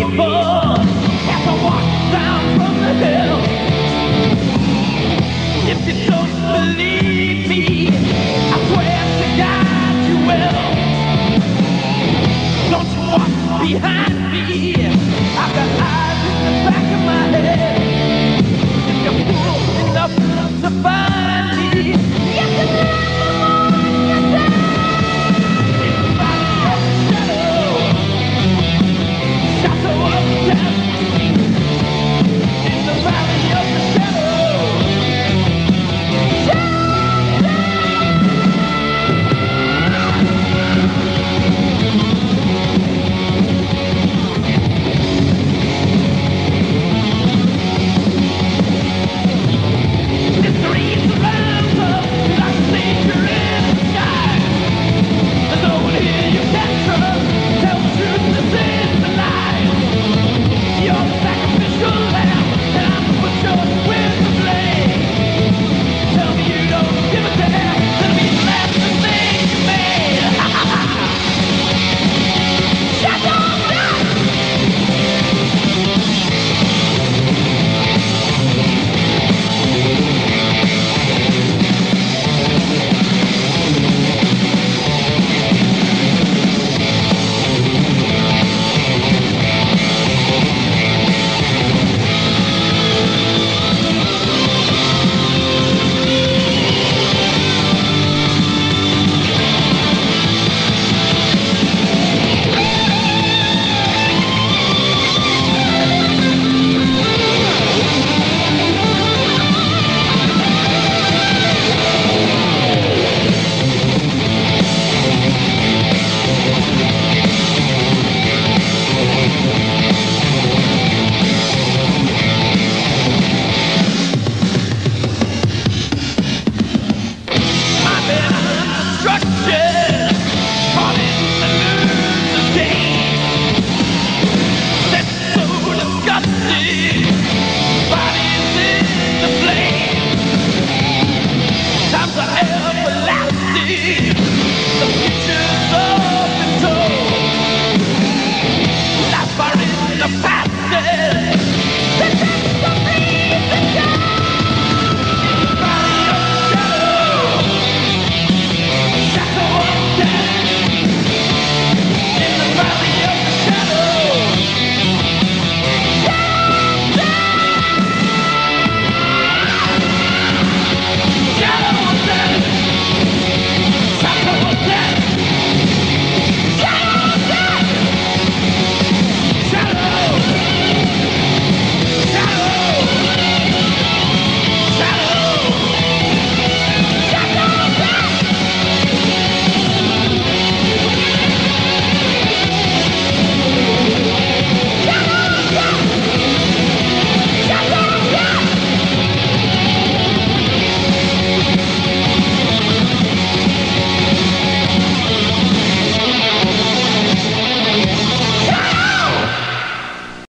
evil As I walk down from the hill If you don't believe